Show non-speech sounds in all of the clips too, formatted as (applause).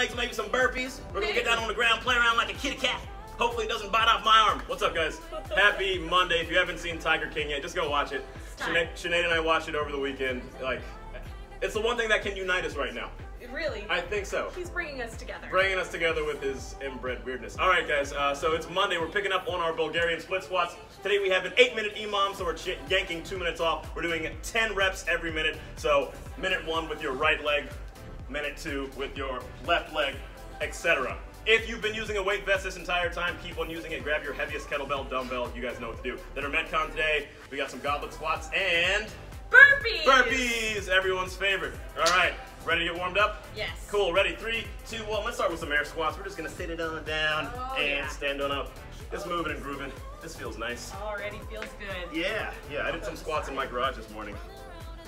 legs, maybe some burpees. We're gonna get down on the ground, play around like a kitty cat. Hopefully it doesn't bite off my arm. What's up, guys? Happy Monday. If you haven't seen Tiger King yet, just go watch it. Sinead and I watched it over the weekend. Like, it's the one thing that can unite us right now. Really? I think so. He's bringing us together. Bringing us together with his inbred weirdness. All right, guys. Uh, so it's Monday. We're picking up on our Bulgarian split squats. Today we have an eight-minute EMOM, so we're yanking two minutes off. We're doing 10 reps every minute. So minute one with your right leg, minute two with your left leg, etc. If you've been using a weight vest this entire time, keep on using it. Grab your heaviest kettlebell, dumbbell. You guys know what to do. Then our Metcon today, we got some goblet squats and Burpees! burpees, everyone's favorite. All right, ready to get warmed up? Yes. Cool, ready? Three, two, one. Let's start with some air squats. We're just gonna sit it on down Oh, and yeah. stand on up. Just moving and grooving. This feels nice. Already feels good. Yeah, yeah. I did some squats in my garage this morning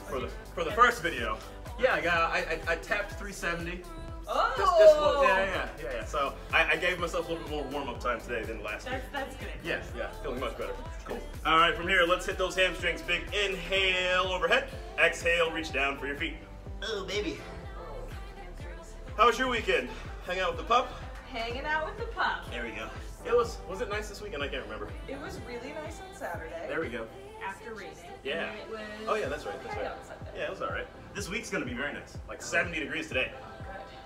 for the for the first video. Yeah, I got I, I, I tapped 370. Oh! Just, just oh! one- yeah, yeah, yeah, yeah. So I, I gave myself a little bit more warm up time today than last week. That's, that's good. Yeah, yeah, feeling much better. Cool. All right, from here, let's hit those hamstrings. Big inhale overhead. Exhale, reach down for your feet. Oh, baby. How was your weekend? Hang out with the pup? Hanging out with the pup. There we go. It was, was it nice this weekend? I can't remember. It was really nice on Saturday. There we go. After. Yeah. And it was Oh yeah, that's right, that's right. Yeah, it was all right. This week's gonna be very nice. Like 70 degrees today.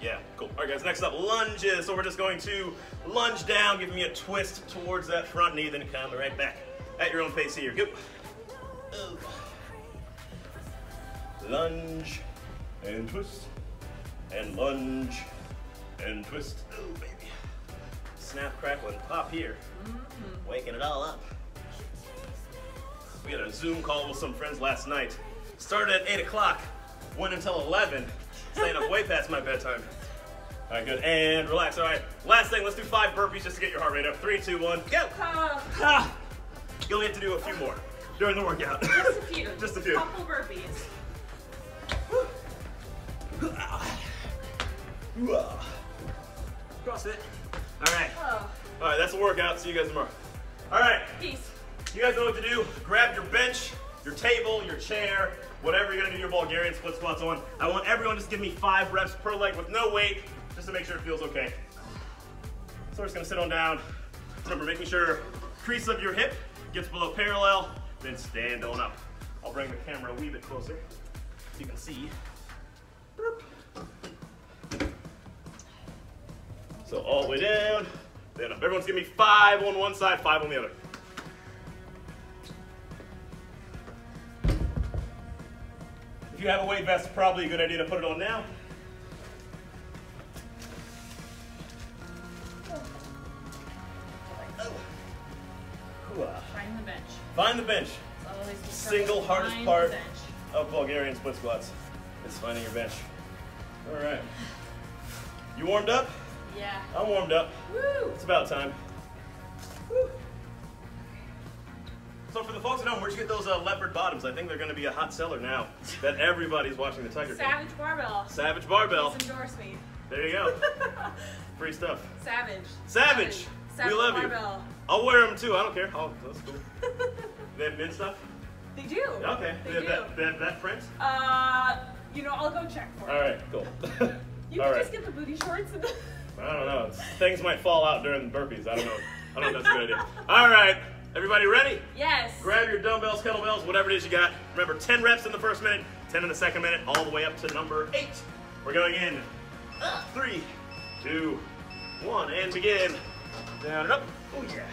Yeah, cool. All right, guys, next up, lunges. So we're just going to lunge down, give me a twist towards that front knee, then come right back at your own pace here. Go. Oh. Lunge and twist and lunge and twist. Oh, baby. Snap, crackle, and pop here. Mm-hmm. Waking it all up. We had a Zoom call with some friends last night. Started at 8 o'clock, went until 11, staying up way past my bedtime. All right, good. And relax. All right, last thing, let's do five burpees just to get your heart rate up. Three, two, one, go. Uh, Ha! You only have to do a few more during the workout. just a few. (laughs) Just a few. Couple burpees. CrossFit. All right. Oh, All right, that's the workout. See you guys tomorrow. All right. peace. You guys know what to do. Grab your bench, your table, your chair, whatever you're gonna do your Bulgarian split squats on. I want everyone just give me five reps per leg with no weight, just to make sure it feels okay. So we're just gonna sit on down. Remember, making sure crease of your hip gets below parallel, then stand on up. I'll bring the camera a wee bit closer so you can see. Boop. So all the way down, then up. Everyone's give me five on one side, five on the other. If you have a weight vest, probably a good idea to put it on now. Find the bench. Find the bench. The Single hardest Find part. Of Bulgarian split squats. It's finding your bench. All right. You warmed up? Yeah. I'm warmed up. Woo! It's about time. So for the folks at home, where'd you get those uh, leopard bottoms? I think they're going to be a hot seller now that everybody's watching the Tiger. Savage barbell. Savage barbell. Please endorse me. There you go. (laughs) Free stuff. Savage. Savage. Savage We love you. I'll wear them too. I don't care. Oh, that's cool. (laughs) They have men's stuff? They do. Okay. They have do. that, that, that print? Uh, you know, I'll go check for it. right, cool. (laughs) You All can right. just get the booty shorts and the. I don't know. Things might fall out during the burpees. I don't know. I don't know if that's a good idea. All right. Everybody ready? yes. Grab your dumbbells, kettlebells, whatever it is you got. Remember, 10 reps in the first minute, 10 in the second minute, all the way up to number eight. We're going in. Three, two, one, and begin. Down and up. Oh, yeah.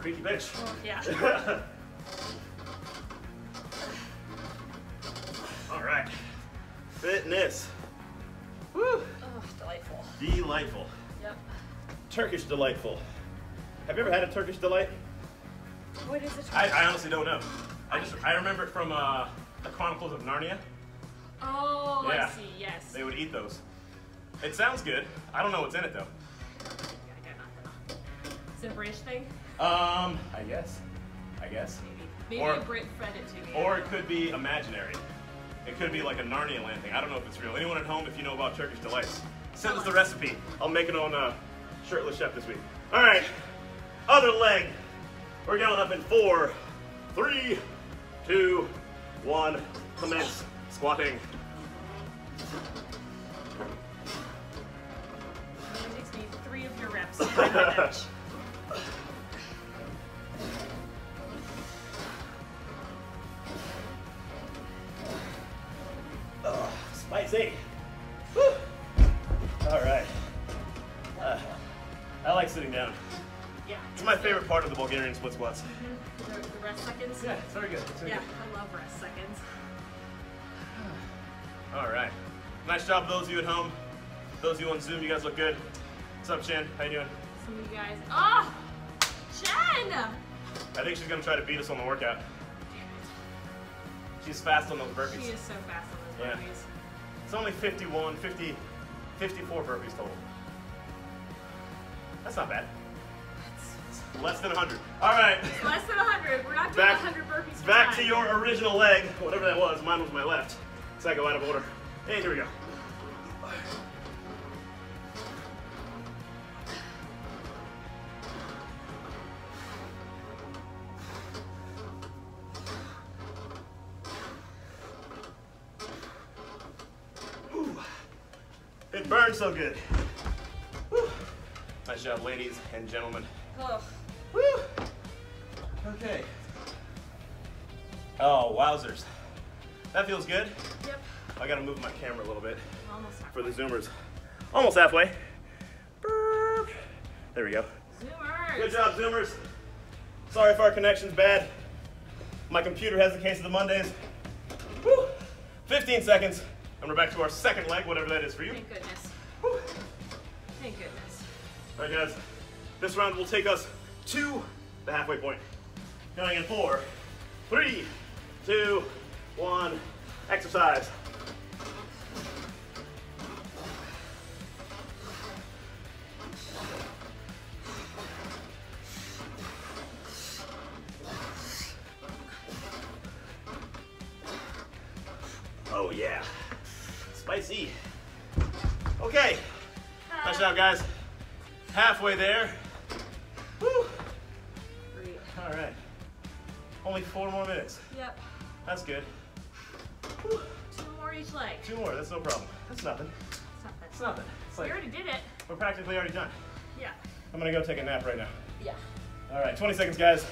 Creaky bench. Oh, yeah. (laughs) delightful. Have you ever had a Turkish delight? What is it? I, I honestly don't know. I just I remember it from uh, the Chronicles of Narnia. oh, Yeah. I see. Yes. They would eat those. It sounds good. I don't know what's in it though. Is it a British thing? Um, I guess. I guess. Maybe. Maybe Or- a Brit fed it to me. Or it could be imaginary. It could be like a Narnia land thing. I don't know if it's real. Anyone at home, if you know about Turkish delights, send us the recipe. I'll make it on uh, Shirtless Chef this week. All right, other leg. We're going up in four, three, two, one. Commence squatting. It takes me three of your reps (laughs) Bulgarian split squats. The, the rest seconds? Yeah, it's very good. It's very Yeah, good. I love rest seconds. (sighs) All right. Nice job, those of you at home. Those of you on Zoom, you guys look good. What's up, Shan? How you doing? Some of you guys. Ah! Oh! Jen! I think she's gonna try to beat us on the workout. She's fast on those burpees. She is so fast on those burpees. Yeah. burpees. It's only 51, 50, 54 burpees total. That's not bad. Less than 100. All right. less than 100. We're not doing Back, 100 burpees back to your original leg, whatever that was. Mine was my left. So I go out of order. And here we go. Ooh. It burns so good. Whew. Nice job, ladies and gentlemen. Ugh. Okay. Oh, wowzers. That feels good. Yep. I gotta move my camera a little bit Almost for the zoomers. Almost halfway. Burp. There we go. Zoomers. Good job, zoomers. Sorry if our connection's bad. My computer has the case of the Mondays. Woo! 15 seconds, and we're back to our second leg, whatever that is for you. Thank goodness. Woo! Thank goodness. All right, guys. This round will take us to the halfway point. Going in four, three, two, one. Exercise. Yeah. I'm gonna go take a nap right now. Yeah. All right, 20 seconds, guys.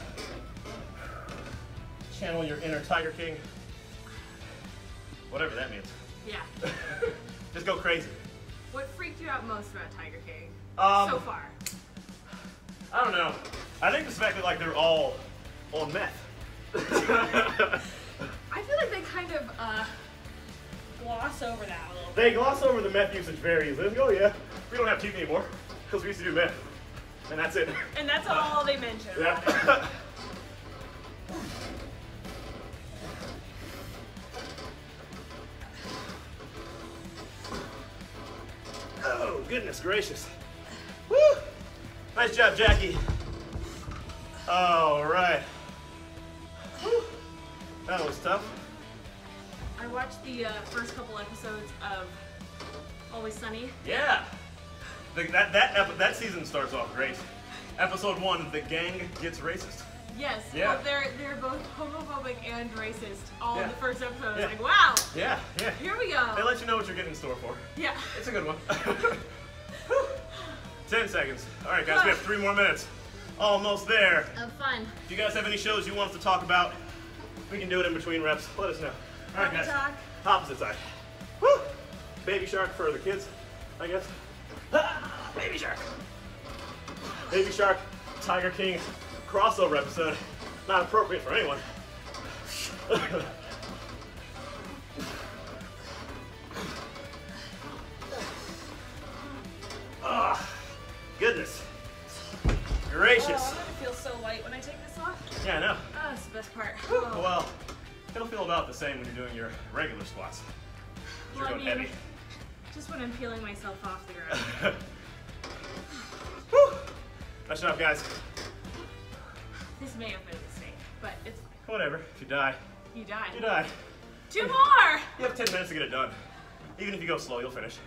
Channel your inner Tiger King. Whatever that means. Yeah. (laughs) Just go crazy. What freaked you out most about Tiger King Um, so far? I don't know. I think the fact that like they're all on meth. (laughs) I feel like they kind of uh, gloss over that a little bit. They gloss over the meth usage very easily. Oh yeah, we don't have teeth anymore because we used to do meth, and that's it. And that's all they mentioned. Yeah. (laughs) oh goodness gracious! Woo! Nice job, Jackie. All right. Whew. That was tough. I watched the uh, first couple episodes of Always Sunny. Yeah. The, that that ep- that season starts off great. Episode one, the gang gets racist. Yes. Yeah. Well, they're they're both homophobic and racist all in the first episode. It's Yeah. like, wow, Yeah, yeah. here we go. They let you know what you're getting in store for. Yeah. It's a good one. (laughs) (laughs) Ten seconds. All right, guys, we have three more minutes. Almost there. Of fun. If you guys have any shows you want us to talk about, we can do it in between reps. Let us know. All right, Puppy guys. talk. Opposite side. Woo! Baby shark for the kids, I guess. Ah, baby shark. Baby shark, Tiger King crossover episode. Not appropriate for anyone. (laughs) Ah, goodness. Oh, Gracious. I'm gonna feel so light when I take this off. Yeah, I know. Oh, that's the best part. Oh. Well, it'll feel about the same when you're doing your regular squats. You're Well, I going mean, heavy. Just when I'm peeling myself off the ground. (laughs) Whew. Nice job, guys. this may have been a mistake, but it's fine. Whatever. If you die, You died. you die. Two more. You have 10 minutes to get it done. Even if you go slow, you'll finish.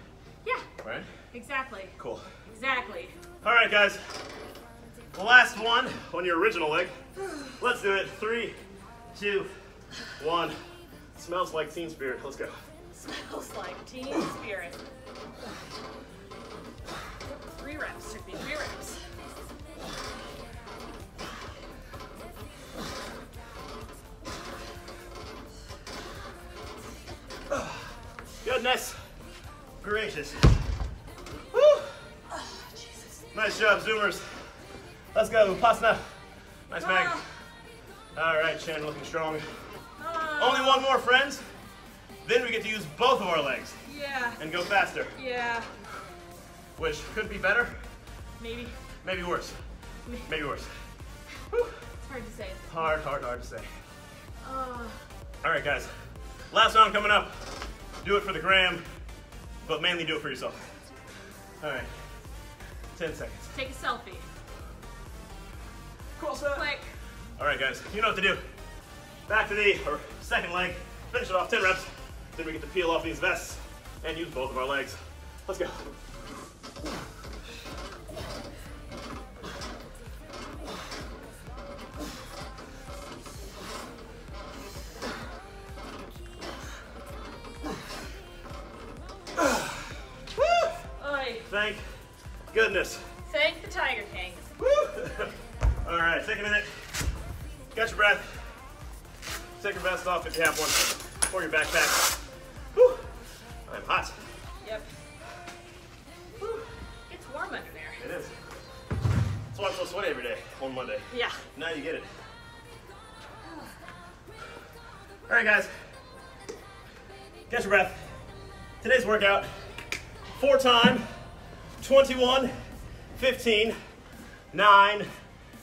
Yeah. Right? Exactly. Cool. Exactly. All right, guys. The last one on your original leg. Let's do it. Three, two, one. Smells like Teen Spirit. Let's go. Smells like Teen Spirit. Three reps. should be three reps. Goodness gracious. Woo. Oh, Nice job, Zoomers. Let's go. Pasna. Nice bag. Ah. All right, Shannon looking strong. Ah. Only one more, friends. Then we get to use both of our legs Yeah. and go faster, Yeah. which could be better, Maybe. maybe worse. Maybe worse. Whew. It's hard to say. Hard, hard, hard to say. Oh. All right, guys. Last round coming up. Do it for the gram, but mainly do it for yourself. All right. 10 seconds. Take a selfie. Cool stuff. Quick. All right, guys. You know what to do. Back to the second leg. Finish it off 10 reps. Then we get to peel off these vests and use both of our legs. Let's go. Thank goodness. Thank the Tiger King. Woo! All right, take a minute. Catch your breath. Take your vest off if you have one, or your backpack. On Monday. Yeah. Now you get it. All right, guys. Catch your breath. Today's workout, for time, 21, 15, 9,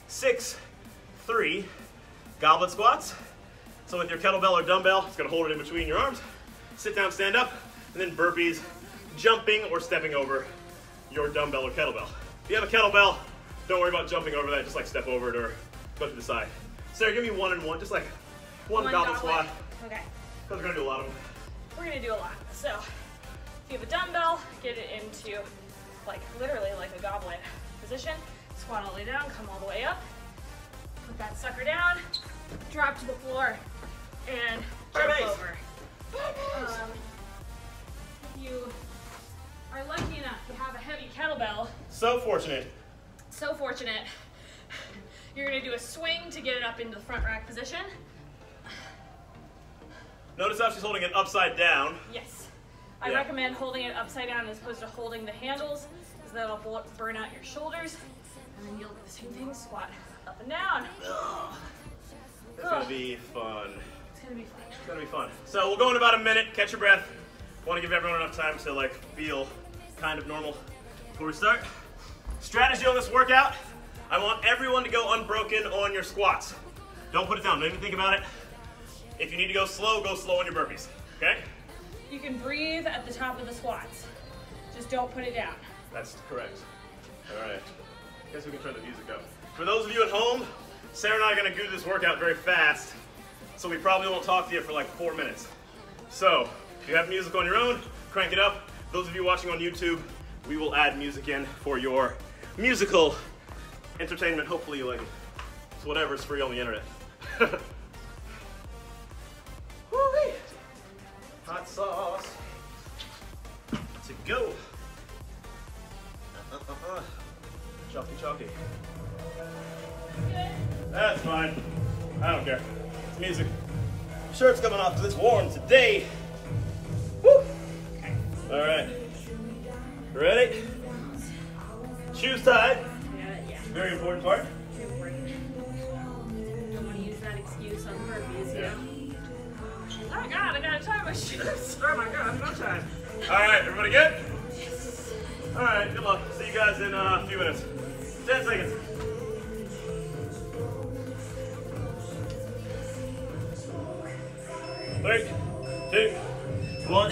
6, 3, goblet squats. So with your kettlebell or dumbbell, it's gonna hold it in between your arms. Sit down, stand up, and then burpees, jumping or stepping over your dumbbell or kettlebell. If you have a kettlebell, don't worry about jumping over that, just like step over it or go to the side. Sarah, give me one and one, just like one, goblet, squat. Okay. Because we're gonna do a lot of them. We're gonna do a lot. So, if you have a dumbbell, get it into like literally like a goblet position. Squat all the way down, come all the way up. Put that sucker down, drop to the floor, and jump over. Um, if you are lucky enough to have a heavy kettlebell, So fortunate. So fortunate, you're gonna do a swing to get it up into the front rack position. Notice how she's holding it upside down. Yes. I Yeah. recommend holding it upside down as opposed to holding the handles, because that'll burn out your shoulders. And then you'll do the same thing, squat up and down. (gasps) It's gonna be fun. It's gonna be fun. It's gonna be fun. So we'll go in about a minute. Catch your breath. Want to give everyone enough time to like feel kind of normal before we start. Strategy on this workout. I want everyone to go unbroken on your squats. Don't put it down. Don't even think about it. If you need to go slow, go slow on your burpees. Okay? You can breathe at the top of the squats. Just don't put it down. That's correct. All right. I guess we can turn the music up. For those of you at home, Sarah and I are gonna do this workout very fast, so we probably won't talk to you for like four minutes. So, if you have music on your own, crank it up. Those of you watching on YouTube, we will add music in for your musical entertainment. Hopefully you like it. It's whatever's free on the internet. (laughs) Hot sauce. To go. Uh-uh-uh. (laughs) Chalky, chalky. That's fine. I don't care. It's music. Shirt's coming off because it's warm today. Woo! All right. Ready? Shoes tied. Yeah, yeah. Very important part. Don't want to use that excuse on you Yeah. know? Oh my god, I gotta tie my (laughs) shoes. Oh my god, no time. All right, everybody good? All right, good luck. See you guys in uh, a few minutes. 10 seconds. Three, two, one,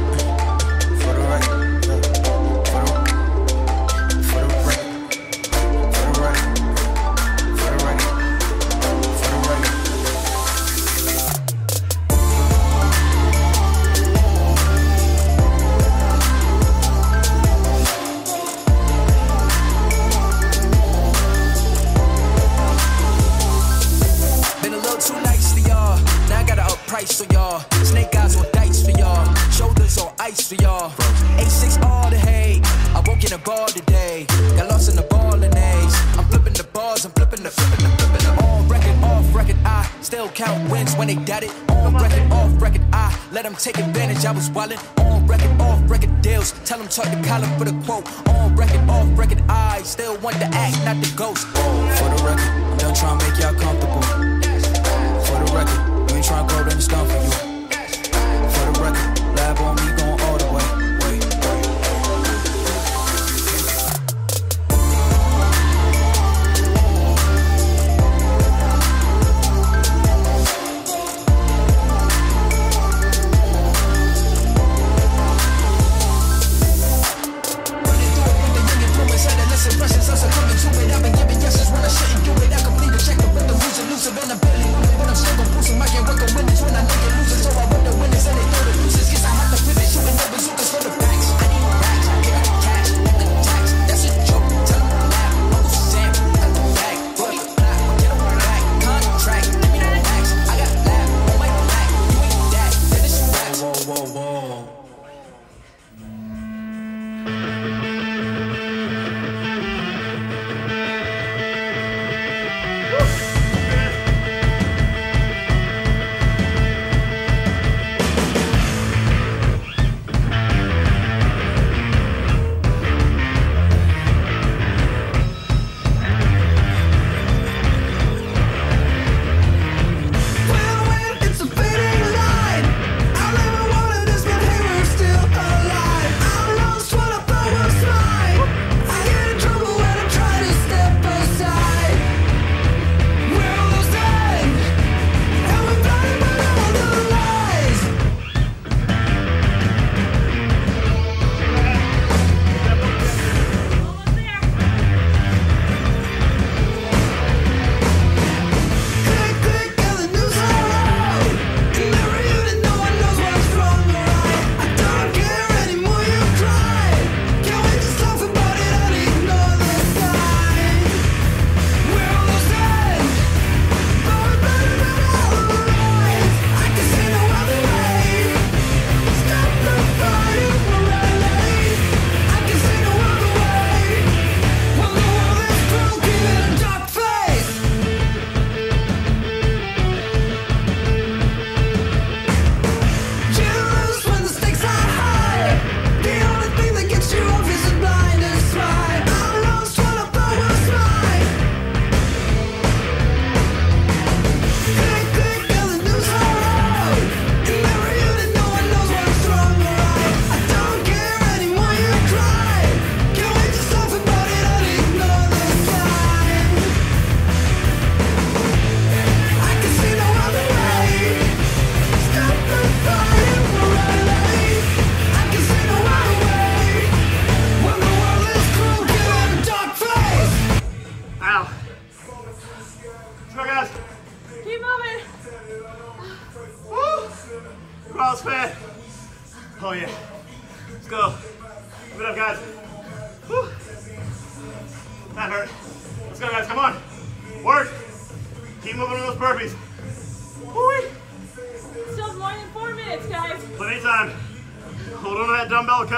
advantage when they got it. On record, off record, I let them take advantage. I was wildin' on record, off record deals. Tell them talk to Colin for the quote. On record, off record, I still want the act, not the ghost. For the record, I'm done trying to make y'all comfortable. For the record, we ain't trying to grow them stuff for you.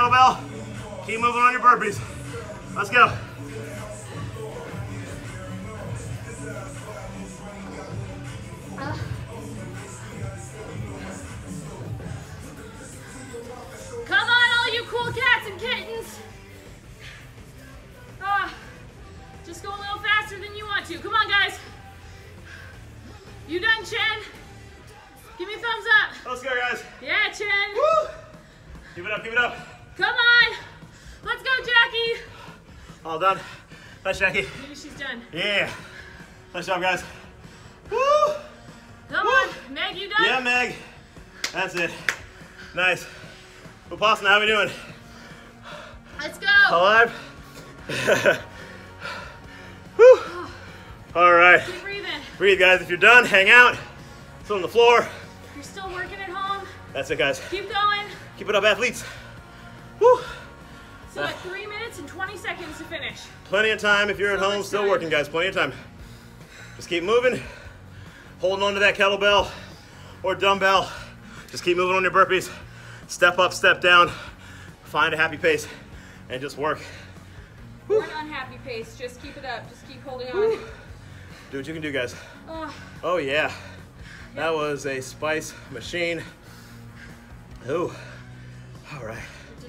Kettlebell. Keep moving on your burpees. Let's go. Come on, all you cool cats and kittens. Ah, just go a little faster than you want to. Come on, guys. You done, Chen? Give me a thumbs up. Let's go, guys. Yeah, Chen. Woo! Give it up, give it up. Come on. Let's go, Jackie. All done. Nice, Jackie. Maybe she's done. Yeah. Nice job, guys. Woo! Come Woo. on. Meg, you done? Yeah, Meg. That's it. Nice. Vipassana, how are we doing? Let's go. Alive? (laughs) Woo! All right. Keep breathing. Breathe, guys. If you're done, hang out. Sit on the floor. If you're still working at home, That's it, guys. keep going. Keep it up, athletes. Woo! So three minutes and 20 seconds to finish. Plenty of time if you're at So home, still time. working, guys. Plenty of time. Just keep moving. Holding on to that kettlebell or dumbbell. Just keep moving on your burpees. Step up, step down. Find a happy pace and just work. We're an unhappy pace. Just keep it up. Just keep holding on. Do what you can do, guys. Oh, Oh, yeah. That was a spice machine. Ooh. All right.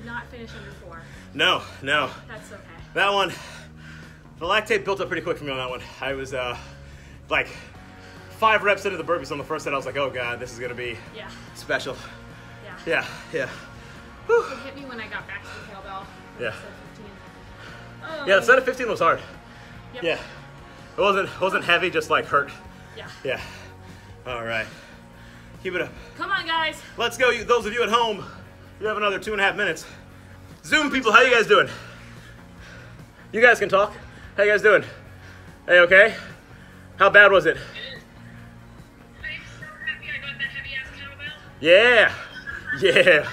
Not finish under four. No, no. That's okay. That one, the lactate built up pretty quick for me on that one. I was uh, like five reps into the burpees on the first set. I was like, oh god, this is gonna be Yeah, special. yeah. Yeah, yeah, It hit me when I got back to the kettlebell. Yeah. Oh. yeah. The set of 15 was hard. Yep. Yeah, it wasn't wasn't heavy, just like hurt. Yeah. Yeah. All right, keep it up. Come on, guys. Let's go. You, those of you at home, you have another two and a half minutes. Zoom people, how you guys doing? You guys can talk. How you guys doing? Hey, okay? How bad was it? I'm so happy I got that heavy ass kettlebell. Yeah. Yeah.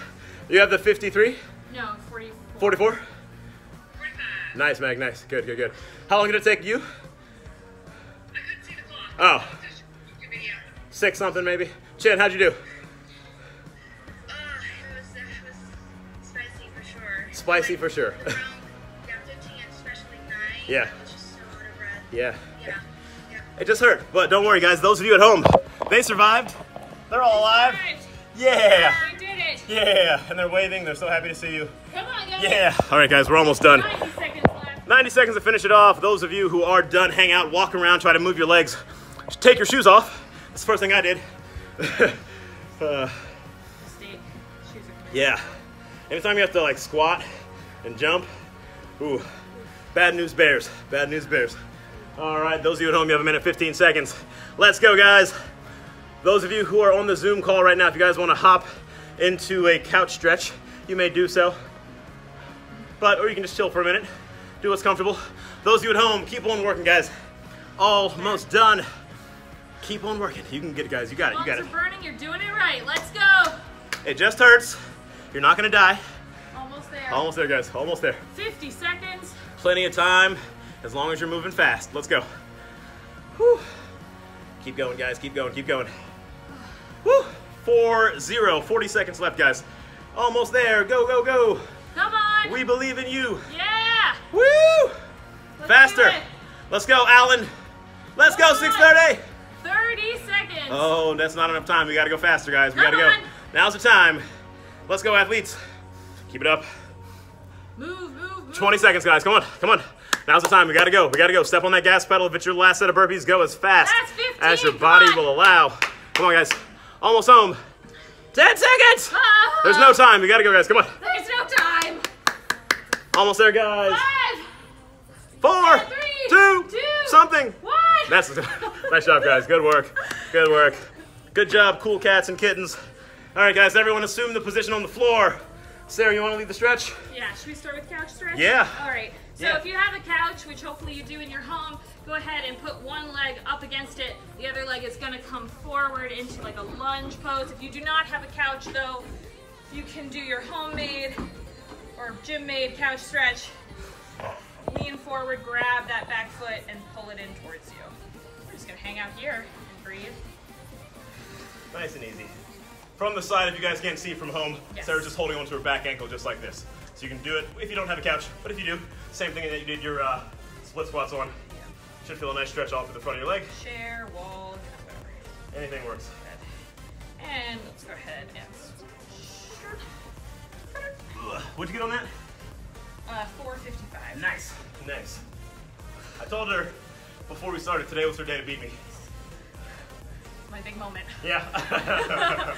You have the 53? No, 44. 44? 45. Nice, Mag. Nice. Good, good, good. How long did it take you? I couldn't see the clock. Oh. Just your video. Six something, maybe. Chin, how'd you do? Spicy for sure. Around, yeah, 15 and especially 9. Yeah. I was just so out of breath. Yeah. Yeah. Yeah. It just hurt. But don't worry, guys. Those of you at home, they survived. They're all alive. Alright, Yeah. we did it. Yeah. And they're waving. They're so happy to see you. Come on, guys. Yeah. All right, guys. We're almost done. 90 seconds left. 90 seconds to finish it off. Those of you who are done, hang out, walk around, try to move your legs. Take your shoes off. That's the first thing I did. (laughs) uh, Stay. Shoes are yeah. Anytime you have to like squat and jump, ooh, bad news bears. Bad news bears. All right, those of you at home, you have a minute 15 seconds. Let's go, guys. Those of you who are on the Zoom call right now, if you guys want to hop into a couch stretch, you may do so. But, or you can just chill for a minute, do what's comfortable. Those of you at home, keep on working, guys. Almost done. Keep on working. You can get it, guys. You got it. You got it. burning. You're doing it right. Let's go. It just hurts. You're not gonna die. Almost there. Almost there, guys. Almost there. 50 seconds. Plenty of time, as long as you're moving fast. Let's go. Whew. Keep going, guys. Keep going. Keep going. Whew. Four, zero. 40 seconds left, guys. Almost there. Go, go, go. Come on. We believe in you. yeah. Woo! Let's Faster. Let's go, Alan. Let's go, Come on. 630. 30 seconds. Oh, that's not enough time. We gotta go faster, guys. We gotta on. go. Now's the time. Let's go, athletes. Keep it up. Move, move, move. 20 seconds, guys. Come on, come on. Now's the time. We gotta go. We gotta go. Step on that gas pedal. If it's your last set of burpees, go as fast 15. as your body on. will allow. Come on, guys. Almost home. 10 seconds. Ah, There's no time. We gotta go, guys. Come on. There's no time. Almost there, guys. Five, Four, three, two, two, something. one. That's (laughs) nice job, guys. Good work. Good work. (laughs) Good job, cool cats and kittens. All right, guys. Everyone, assume the position on the floor. Sarah, you want to lead the stretch? Yeah, should we start with couch stretch? Yeah. All right. So Yeah. if you have a couch, which hopefully you do in your home, go ahead and put one leg up against it. The other leg is gonna come forward into like a lunge pose. If you do not have a couch though, you can do your homemade or gym-made couch stretch. Lean forward, grab that back foot, and pull it in towards you. We're just gonna hang out here and breathe. Nice and easy. From the side, if you guys can't see from home, Yes. Sarah's just holding onto her back ankle just like this. So you can do it if you don't have a couch, but if you do, same thing that you did your uh, split squats on. Should feel a nice stretch off to the front of your leg. Chair, wall, whatever. Anything works. Good. And let's go ahead and. What'd you get on that? Uh, 455. Nice, nice. I told her before we started, today was her day to beat me. Big moment. (laughs) Yeah. (laughs)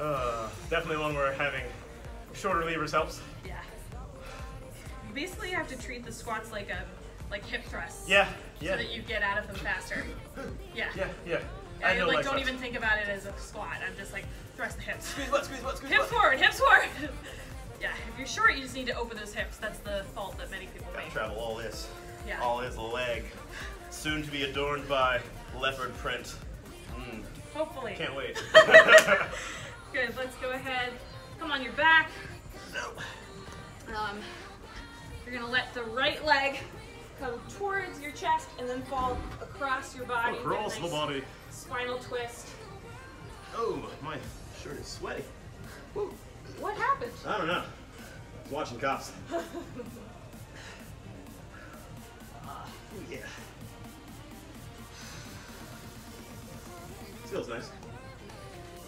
uh, definitely one where having shorter levers helps. Yeah. You basically have to treat the squats like a like hip thrusts. Yeah, So that you get out of them faster. (coughs) Yeah. yeah, yeah. I, know like don't even think about it as a squat. I'm just like thrust the hips. Squeeze butt, squeeze butt, squeeze Hips butt. forward, hips forward. (laughs) yeah. If you're short, you just need to open those hips. That's the fault that many people Gotta make. travel all this. Yeah. All his leg. Soon to be adorned by leopard print. Mm, Hopefully. can't wait. (laughs) Good. Let's go ahead. Come on your back. Um, you're gonna let the right leg come towards your chest and then fall across your body. Get a Across the body. Spinal twist. Oh, my shirt is sweaty. Woo. What happened? I don't know. I was watching cops. Ooh, (laughs) yeah. Feels nice.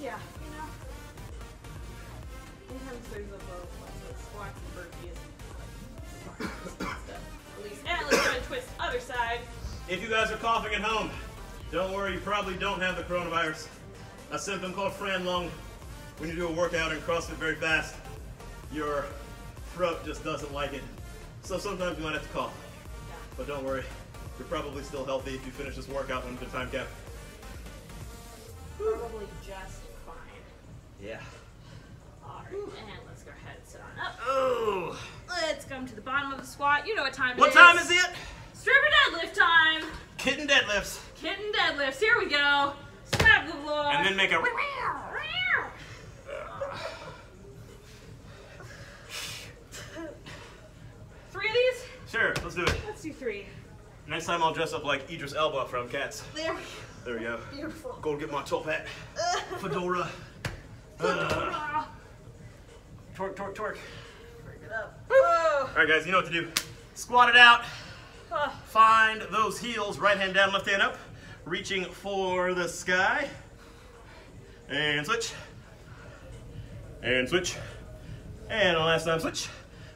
Yeah, you know. Sometimes there's a like squats and burpees. like, stuff. (coughs) At least. And let's try to twist other side. If you guys are coughing at home, don't worry, you probably don't have the coronavirus. A symptom called Fran lung. When you do a workout and CrossFit very fast, your throat just doesn't like it. So sometimes you might have to cough. But don't worry, you're probably still healthy if you finish this workout under the time cap. Probably just fine. Yeah. Alright, and let's go ahead and sit on up. Oh, Let's come to the bottom of the squat. You know what time what it is. time is it? Stripper deadlift time. Kitten deadlifts. Kitten deadlifts. Here we go. Slap the floor. And then make a. Three of these? Sure, let's do it. Let's do three. Next time I'll dress up like Idris Elba from Cats. There we go. There we go. Beautiful. Go get my top hat. (laughs) Fedora. Uh, twerk, twerk, twerk. Bring it up. All right, guys, you know what to do. Squat it out. Find those heels, right hand down, left hand up. Reaching for the sky. And switch. And switch. And last time, switch.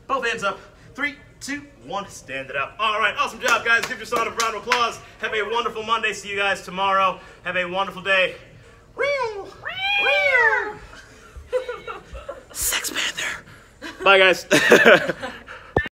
Both hands up. Three, two, one. Stand it up. All right, awesome job, guys. Give yourself a round of applause. Have a wonderful Monday. See you guys tomorrow. Have a wonderful day. Sex Panther. Bye, guys. (laughs)